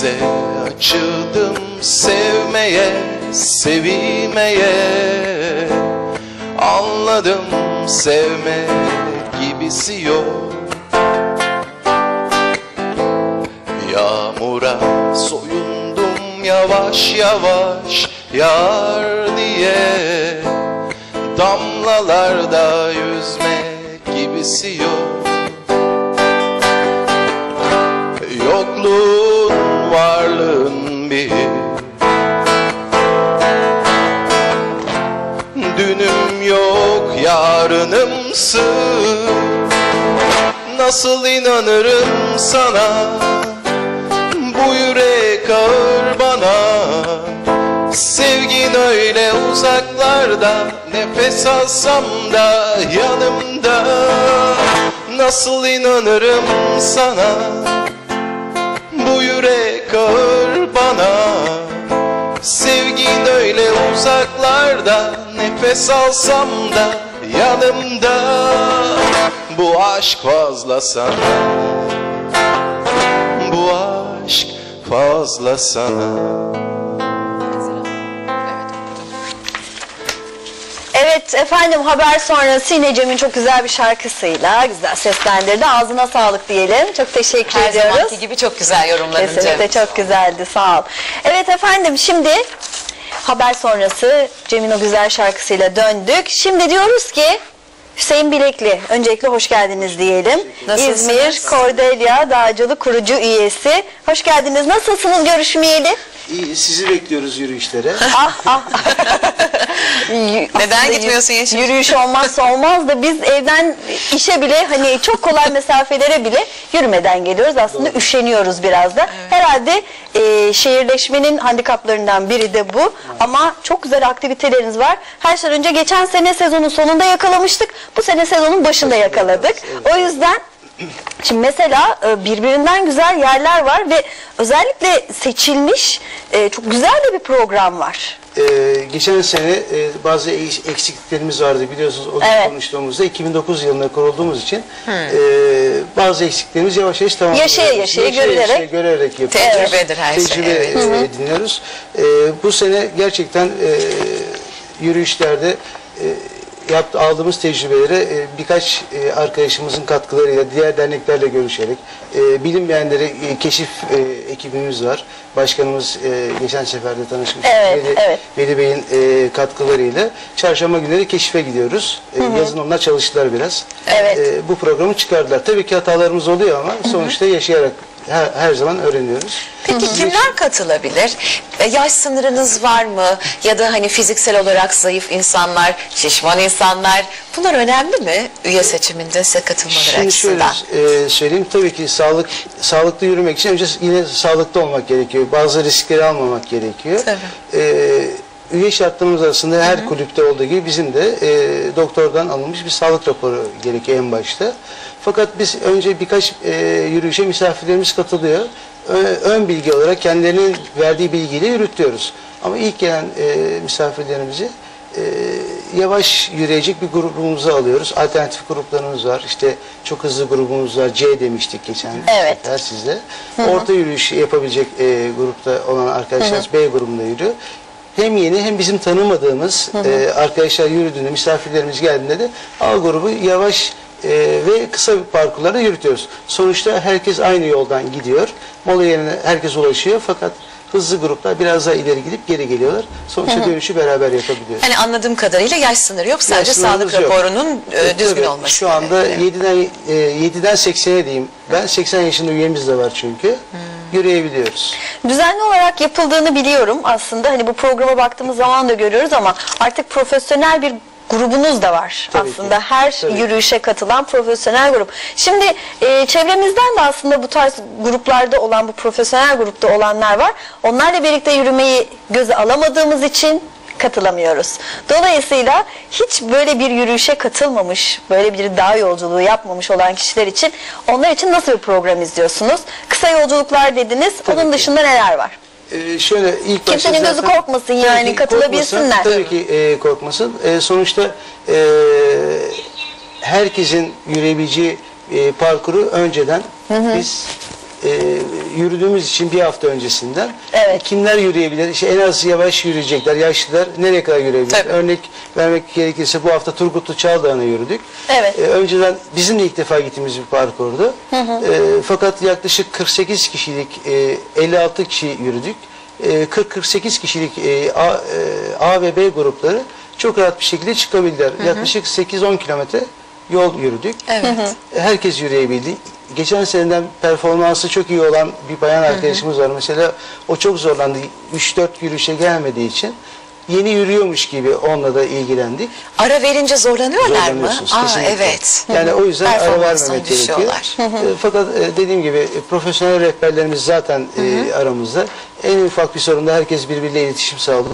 Denize açıldım sevmeye, sevilmeye. Anladım sevme gibisi yok. Yağmura soyundum yavaş yavaş yar diye. Damlalarda yüzmek gibisi yok Dünüm yok yarınımsın. Nasıl inanırım sana? Bu yürek ağır bana. Sevgin öyle uzaklarda Nefes alsam da yanımda. Nasıl inanırım sana uzaklarda Nefes alsam da yanımda Bu aşk fazla sana Bu aşk fazla sana Evet efendim haber sonrası yine Cem'in çok güzel bir şarkısıyla güzel seslendirdi. Ağzına sağlık diyelim. Çok teşekkür Her ediyoruz. zamanki gibi çok güzel yorumladın Kesinlikle Cem. çok güzeldi sağ ol. Evet efendim şimdi haber sonrası Cem'in o güzel şarkısıyla döndük. Şimdi diyoruz ki Hüseyin Bilekli öncelikle hoş geldiniz diyelim. Nasılsınız? İzmir Kordelya Dağcılık kurucu üyesi. Hoş geldiniz. Nasılsınız görüşmeyeli? İyi, sizi bekliyoruz yürüyüşlere. ah ah. Neden gitmiyorsun Yeşim? Yürüyüş olmazsa olmaz da biz evden işe bile hani çok kolay mesafelere bile yürümeden geliyoruz. Aslında üşeniyoruz biraz da. Herhalde e, şehirleşmenin handikaplarından biri de bu. Ama çok güzel aktiviteleriniz var. Her şeyden önce geçen sene sezonun sonunda yakalamıştık. Bu sene sezonun başında yakaladık. O yüzden Şimdi mesela e, birbirinden güzel yerler var ve özellikle seçilmiş e, çok güzel de bir program var. Ee, geçen sene e, bazı eksikliklerimiz vardı biliyorsunuz o Evet. konuştuğumuzda 2009 yılında kurulduğumuz için e, bazı eksiklerimiz yavaş yavaş tamamlanıyor. Yaşaya yaşaya görülerek- görerek yapıyoruz. Tecrübedir her şey, Tecrübe evet. ediniyoruz. E, bu sene gerçekten e, yürüyüşlerde yaptı, aldığımız tecrübeleri e, birkaç e, arkadaşımızın katkılarıyla diğer derneklerle görüşerek e, bilinmeyenleri e, keşif e, ekibimiz var. Başkanımız e, geçen seferde tanışmıştık. Evet, Veli, evet. Veli Bey'in e, katkılarıyla çarşamba günleri keşife gidiyoruz. E, yazın onlar çalıştılar biraz. Evet. E, bu programı çıkardılar. Tabii ki hatalarımız oluyor ama sonuçta yaşayarak her, her zaman öğreniyoruz. Peki kimler katılabilir? E, Yaş sınırınız var mı? Ya da hani fiziksel olarak zayıf insanlar, şişman insanlar. Bunlar önemli mi üye seçiminde size katılmaları Şimdi şöyle açısından? e, söyleyeyim tabii ki sağlık sağlıklı yürümek için önce yine sağlıklı olmak gerekiyor. Bazı riskleri almamak gerekiyor. Tabii. E, üye şartlarımız arasında her kulüpte olduğu gibi bizim de e, doktordan alınmış bir sağlık raporu gerekiyor en başta. Fakat biz önce birkaç e, yürüyüşe misafirlerimiz katılıyor. Ö- ön bilgi olarak kendilerinin verdiği bilgiyle yürütüyoruz. Ama ilk gelen e, misafirlerimizi e, yavaş yürüyecek bir grubumuzu alıyoruz. Alternatif gruplarımız var. İşte çok hızlı grubumuz var. C demiştik geçen Evet. sefer sizde. Orta yürüyüş yapabilecek e, grupta olan arkadaşlar B grubunda yürüyor. Hem yeni hem bizim tanımadığımız e, arkadaşlar yürüdüğünde, misafirlerimiz geldiğinde de A grubu yavaş e, ve kısa bir parkurlarda yürütüyoruz. Sonuçta herkes aynı yoldan gidiyor. Mola yerine herkes ulaşıyor fakat hızlı gruplar biraz daha ileri gidip geri geliyorlar. Sonuçta dönüşü beraber yapabiliyoruz. Hani anladığım kadarıyla yaş sınırı yok. Sadece sağlık yok. raporunun e, Evet, düzgün tabii. olması. Şu anda gerekiyor. 7'den e, 7'den 80'e diyeyim. Ben 80 yaşında üyemiz de var çünkü. Hmm. Yürüyebiliyoruz. Düzenli olarak yapıldığını biliyorum aslında. Hani bu programa baktığımız zaman da görüyoruz ama artık profesyonel bir grubunuz da var Tabii aslında. ki. Her Tabii. yürüyüşe katılan profesyonel grup. Şimdi e, çevremizden de aslında bu tarz gruplarda olan, bu profesyonel grupta olanlar var. Onlarla birlikte yürümeyi göze alamadığımız için katılamıyoruz. Dolayısıyla hiç böyle bir yürüyüşe katılmamış, böyle bir dağ yolculuğu yapmamış olan kişiler için onlar için nasıl bir program izliyorsunuz? Kısa yolculuklar dediniz. Onun ki. dışında neler var? Ee, şöyle ilk başta Kimsenin gözü zaten- korkmasın Tabii yani, katılabilsinler. korkmasın, Tabii ki e, korkmasın. E, sonuçta e, herkesin yürüyebileceği e, parkuru önceden biz e, yürüdüğümüz için bir hafta öncesinden Evet. kimler yürüyebilir? İşte en az yavaş yürüyecekler, yaşlılar nereye kadar yürüyebilir? Tabii. Örnek vermek gerekirse bu hafta Turgutlu Çağdağı'na yürüdük. Evet. E, önceden bizim de ilk defa gittiğimiz bir parkurdu. E, fakat yaklaşık 48 kişilik, e, 56 kişi yürüdük. E, 40-48 kişilik e, A, e, A ve B grupları çok rahat bir şekilde çıkabildiler. Yaklaşık 8-10 kilometre yol yürüdük. Evet. Herkes yürüyebildi. Geçen seneden performansı çok iyi olan bir bayan arkadaşımız var. Mesela o çok zorlandı. 3-4 yürüyüşe gelmediği için yeni yürüyormuş gibi onunla da ilgilendik. Ara verince zorlanıyorlar mı? Zorlanıyorsunuz Aa, kesinlikle. evet. Yani o yüzden ara Performanstan vermemek gerekiyor. düşüyorlar. E, Fakat e, dediğim gibi e, profesyonel rehberlerimiz zaten e, aramızda. En ufak bir sorunda herkes birbiriyle iletişim sağlıyor.